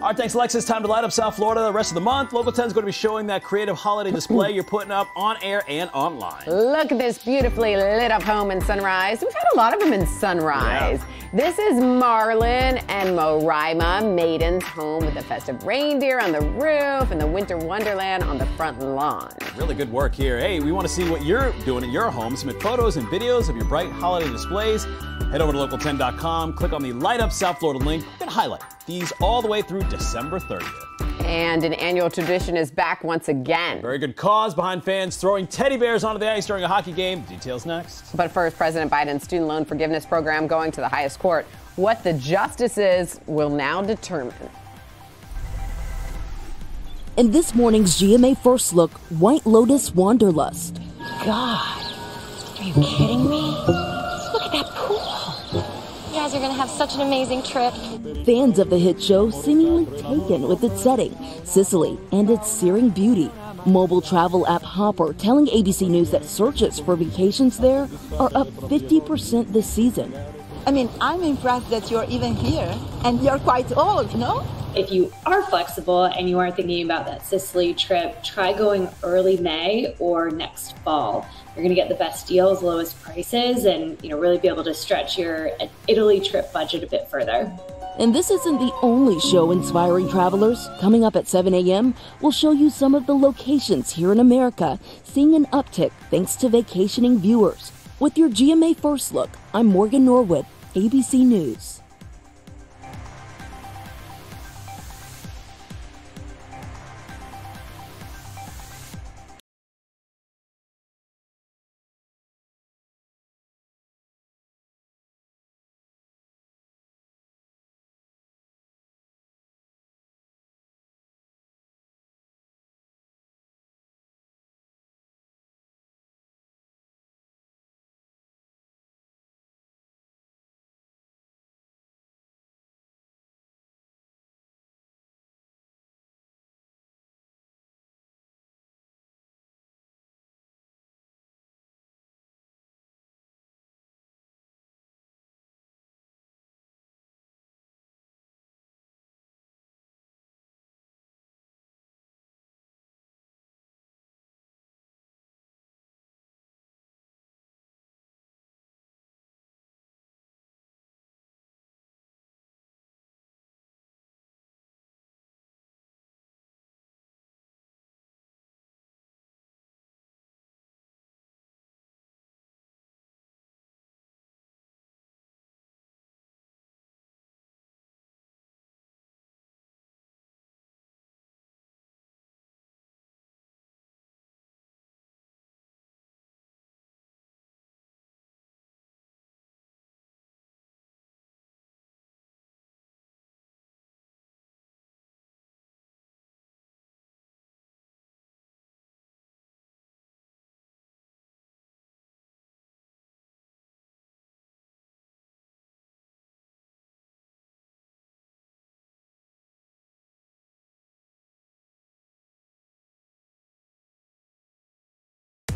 All right, thanks, Alexis. Time to light up South Florida the rest of the month. Local 10 is going to be showing that creative holiday display you're putting up on air and online. Look at this beautifully lit up home in Sunrise. We've had a lot of them in Sunrise. Yeah. This is Marlin and Moraima Maiden's home with the festive reindeer on the roof and the winter wonderland on the front lawn. Really good work here. Hey, we want to see what you're doing at your home. Submit photos and videos of your bright holiday displays. Head over to local10.com, click on the Light Up South Florida link, and highlight these all the way through December 30th. And an annual tradition is back once again. Very good cause behind fans throwing teddy bears onto the ice during a hockey game. Details next. But first, President Biden's student loan forgiveness program going to the highest court. What the justices will now determine. In this morning's GMA First Look, White Lotus Wanderlust. God, are you kidding me? Look at that pool guys are going to have such an amazing trip. Fans of the hit show seemingly taken with its setting, Sicily, and its searing beauty. Mobile travel app Hopper telling ABC News that searches for vacations there are up 50% this season. I mean, I'm impressed that you're even here and you're quite old, no? If you are flexible and you are thinking about that Sicily trip, try going early May or next fall. You're going to get the best deals, lowest prices, and you know really be able to stretch your Italy trip budget a bit further. And this isn't the only show inspiring travelers. Coming up at 7 a.m., we'll show you some of the locations here in America seeing an uptick thanks to vacationing viewers. With your GMA First Look, I'm Morgan Norwood, ABC News.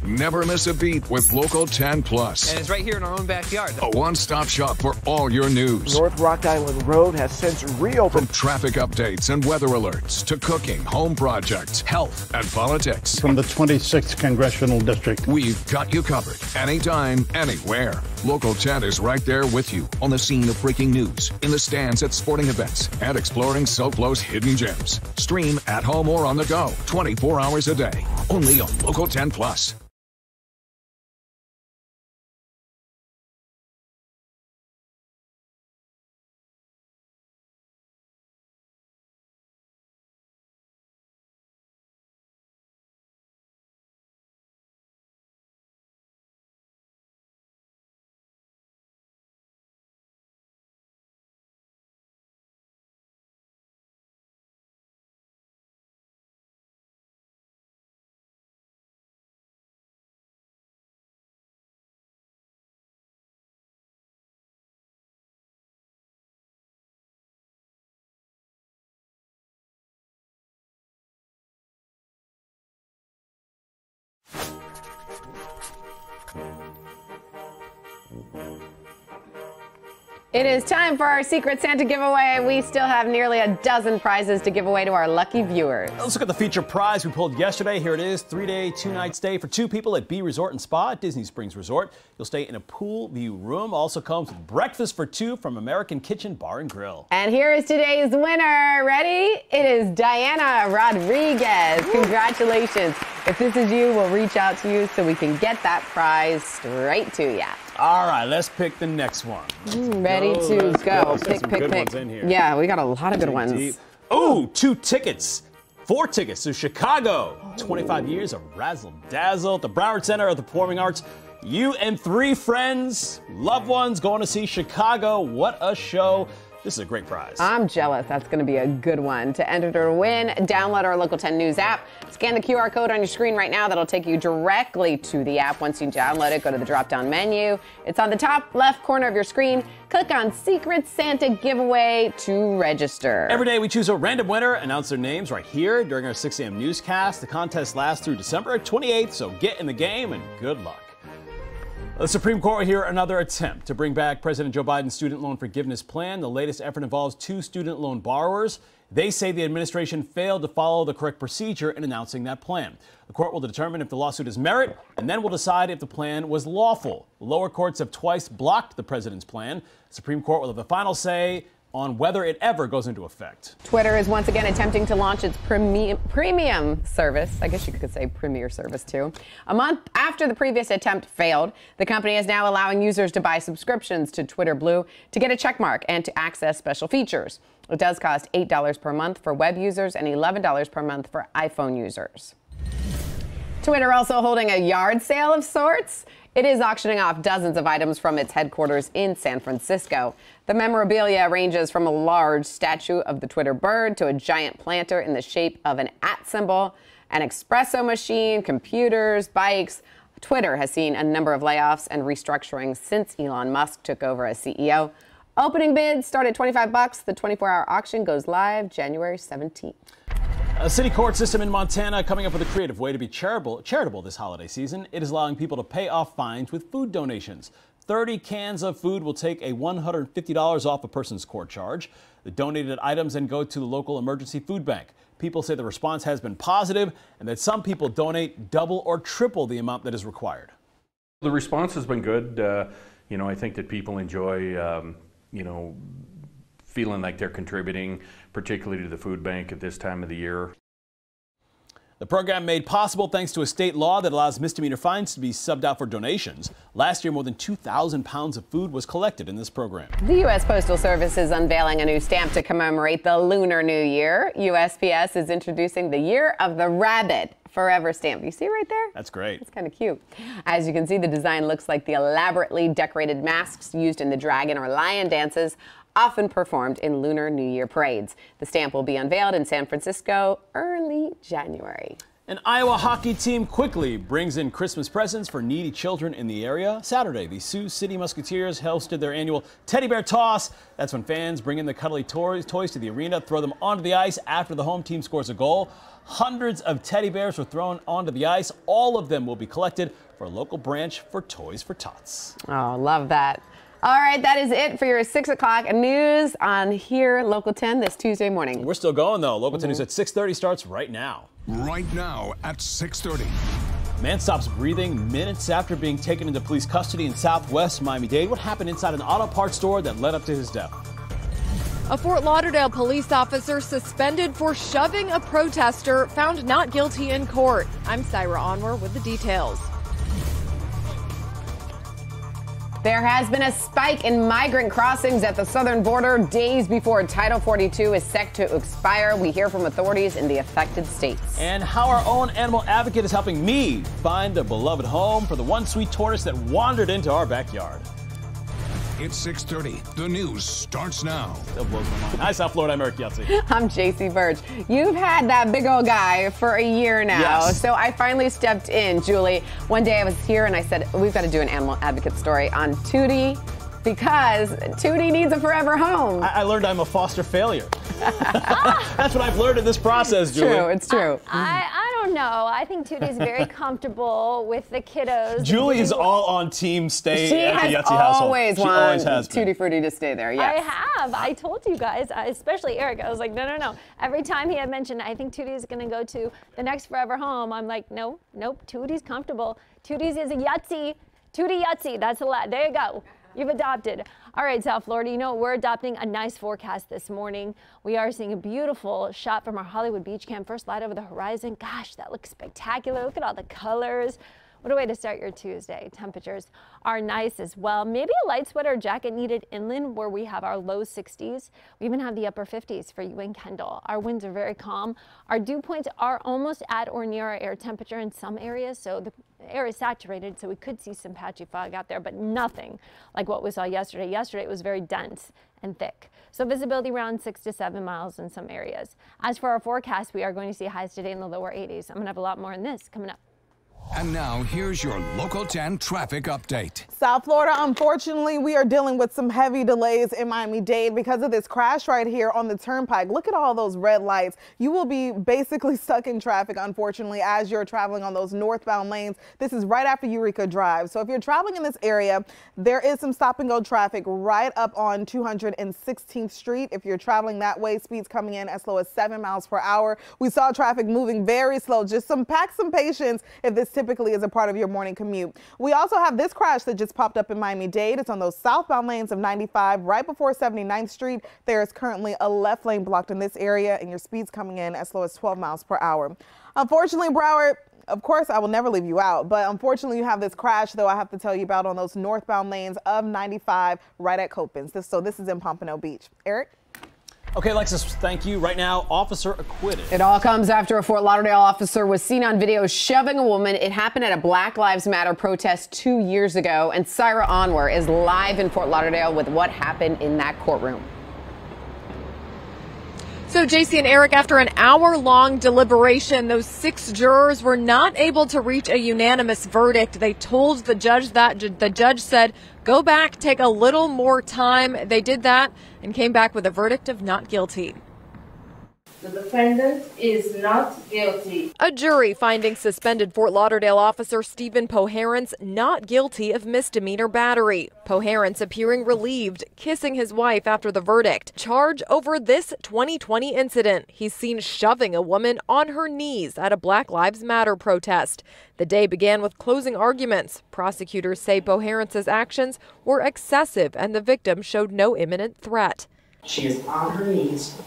Never miss a beat with Local 10 Plus. And it's right here in our own backyard. A one stop shop for all your news. North Rock Island Road has since reopened. From traffic updates and weather alerts to cooking, home projects, health, and politics. From the 26th Congressional District. We've got you covered anytime, anywhere. Local 10 is right there with you on the scene of breaking news, in the stands at sporting events, and exploring SoFlo's hidden gems. Stream at home or on the go, 24 hours a day. Only on Local 10 Plus. It is time for our Secret Santa giveaway. We still have nearly a dozen prizes to give away to our lucky viewers. Let's look at the feature prize we pulled yesterday. Here it is three day, two night stay for two people at B Resort and Spa at Disney Springs Resort. You'll stay in a pool view room. Also comes with breakfast for two from American Kitchen Bar and Grill. And here is today's winner. Ready? It is Diana Rodriguez. Congratulations. If this is you, we'll reach out to you so we can get that prize straight to you. All right, let's pick the next one. Mm, ready Go, to go. go. Pick, pick, pick. ones in here. Yeah, we got a lot of good ones. deep. Oh, two tickets. Four tickets to Chicago. 25 years of razzle dazzle at the Broward Center of the Performing Arts. You and three friends, loved ones going to see Chicago. What a show. This is a great prize. I'm jealous. That's going to be a good one. To enter to win, download our Local 10 News app. Scan the QR code on your screen right now. That'll take you directly to the app. Once you download it, go to the drop down menu. It's on the top left corner of your screen. Click on Secret Santa Giveaway to register. Every day we choose a random winner, announce their names right here during our 6 a.m. newscast. The contest lasts through December 28th, so get in the game and good luck. The Supreme Court will hear another attempt to bring back President Joe Biden's student loan forgiveness plan. The latest effort involves two student loan borrowers. They say the administration failed to follow the correct procedure in announcing that plan. The court will determine if the lawsuit is merit and then will decide if the plan was lawful. Lower courts have twice blocked the president's plan. The Supreme Court will have the final say on whether it ever goes into effect. Twitter is once again attempting to launch its premium, premium service. I guess you could say premier service too. A month after the previous attempt failed, the company is now allowing users to buy subscriptions to Twitter Blue to get a checkmark and to access special features. It does cost $8 per month for web users and $11 per month for iPhone users. Twitter also holding a yard sale of sorts. It is auctioning off dozens of items from its headquarters in San Francisco. The memorabilia ranges from a large statue of the Twitter bird to a giant planter in the shape of an at symbol, an espresso machine, computers, bikes. Twitter has seen a number of layoffs and restructuring since Elon Musk took over as CEO. Opening bids start at 25 bucks. The 24-hour auction goes live January 17th. A city court system in Montana coming up with a creative way to be charitable, charitable this holiday season. It is allowing people to pay off fines with food donations. 30 cans of food will take a $150 off a person's court charge. The donated items then go to the local emergency food bank. People say the response has been positive and that some people donate double or triple the amount that is required. The response has been good. Uh, you know, I think that people enjoy, um, you know, feeling like they're contributing, particularly to the food bank at this time of the year. The program made possible thanks to a state law that allows misdemeanor fines to be subbed out for donations. Last year, more than 2,000 pounds of food was collected in this program. The U.S. Postal Service is unveiling a new stamp to commemorate the Lunar New Year. USPS is introducing the Year of the Rabbit Forever stamp. You see right there? That's great. It's kind of cute. As you can see, the design looks like the elaborately decorated masks used in the dragon or lion dances often performed in Lunar New Year parades. The stamp will be unveiled in San Francisco early January. An Iowa hockey team quickly brings in Christmas presents for needy children in the area. Saturday, the Sioux City Musketeers hosted their annual Teddy Bear Toss. That's when fans bring in the cuddly toys, toys to the arena, throw them onto the ice after the home team scores a goal. Hundreds of teddy bears were thrown onto the ice. All of them will be collected for a local branch for Toys for Tots. Oh, love that. All right, that is it for your 6 o'clock news on here, Local 10, this Tuesday morning. We're still going, though. Local 10 mm-hmm. News at 6.30 starts right now. Right now at 6:30. Man stops breathing minutes after being taken into police custody in southwest Miami-Dade. What happened inside an auto parts store that led up to his death? A Fort Lauderdale police officer suspended for shoving a protester found not guilty in court. I'm Syra Onwer with the details. There has been a spike in migrant crossings at the southern border days before Title 42 is set to expire. We hear from authorities in the affected states. And how our own animal advocate is helping me find a beloved home for the one sweet tortoise that wandered into our backyard. It's 6:30. The news starts now. Still blows my mind. Hi, South Florida. I'm Eric Yutzy. I'm Jacey Birch. You've had that big old guy for a year now. Yes. So I finally stepped in, Julie. One day I was here and I said, We've got to do an animal advocate story on Tootie because Tootie needs a forever home. I, I learned I'm a foster failure. That's what I've learned in this process, Julie. True, it's true. I, I don't know. I think Tootie's very comfortable with the kiddos. Julie is all on team stay She at the has Yutzy household. always She always wanted has been. Tutti Frutti to stay there. Yes. I have. I told you guys, especially Eric. I was like, no, no, no. Every time he had mentioned, I think Tootie's going to go to the next Forever Home. I'm like, no, nope. Tootie's comfortable. Tootie's is a Yutzy. Tootie Yutzy. That's a lot. There you go. You've adopted. All right, South Florida, you know, we're adopting a nice forecast this morning. We are seeing a beautiful shot from our Hollywood Beach Camp. First light over the horizon. Gosh, that looks spectacular. Look at all the colors. What a way to start your Tuesday. Temperatures are nice as well. Maybe a light sweater jacket needed inland where we have our low 60s. We even have the upper 50s for you in Kendall. Our winds are very calm. Our dew points are almost at or near our air temperature in some areas, so the air is saturated, so we could see some patchy fog out there, but nothing like what we saw yesterday. Yesterday it was very dense and thick. So visibility around six to seven miles in some areas. As for our forecast, we are going to see highs today in the lower 80s. I'm going to have a lot more on this coming up. And now here's your Local 10 traffic update. South Florida, unfortunately, we are dealing with some heavy delays in Miami-Dade because of this crash right here on the turnpike. Look at all those red lights. You will be basically stuck in traffic, unfortunately, as you're traveling on those northbound lanes. This is right after Eureka Drive. So if you're traveling in this area, there is some stop and go traffic right up on 216th Street. If you're traveling that way, speeds coming in as low as seven miles per hour. We saw traffic moving very slow. Just some pack some patience if this typically is a part of your morning commute. We also have this crash that just popped up in Miami-Dade. It's on those southbound lanes of 95 right before 79th Street. There is currently a left lane blocked in this area and your speeds coming in as low as 12 miles per hour. Unfortunately, Broward, of course, I will never leave you out, but unfortunately, you have this crash, though, I have to tell you about on those northbound lanes of 95 right at Copans. So this is in Pompano Beach. Eric? Okay, Alexis, thank you. Right now, officer acquitted. It all comes after a Fort Lauderdale officer was seen on video shoving a woman. It happened at a Black Lives Matter protest two years ago. And Syra Onwer is live in Fort Lauderdale with what happened in that courtroom. So, Jacey and Eric, after an hour long deliberation, those six jurors were not able to reach a unanimous verdict. They told the judge that. The judge said, go back, take a little more time. They did that and came back with a verdict of not guilty. The defendant is not guilty. A jury finding suspended Fort Lauderdale officer Steven Pohorence not guilty of misdemeanor battery. Pohorence appearing relieved, kissing his wife after the verdict. Charge over this 2020 incident. He's seen shoving a woman on her knees at a Black Lives Matter protest. The day began with closing arguments. Prosecutors say Pohorence's actions were excessive and the victim showed no imminent threat. She is on her knees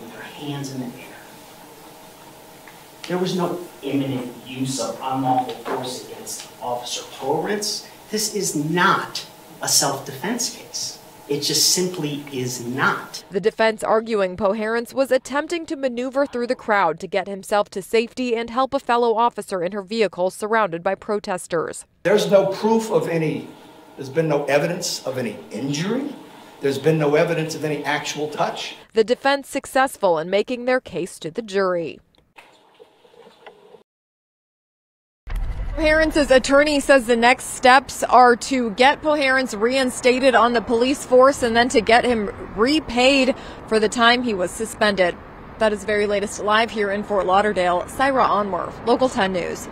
with her hands in the air. There was no imminent use of unlawful force against Officer Horowitz. This is not a self-defense case. It just simply is not. The defense arguing Pohorence was attempting to maneuver through the crowd to get himself to safety and help a fellow officer in her vehicle surrounded by protesters. There's no proof of any, there's been no evidence of any injury. There's been no evidence of any actual touch. The defense successful in making their case to the jury. Pohorence's attorney says the next steps are to get Pohorence reinstated on the police force and then to get him repaid for the time he was suspended. That is very latest live here in Fort Lauderdale. Syra Onwer, Local 10 News.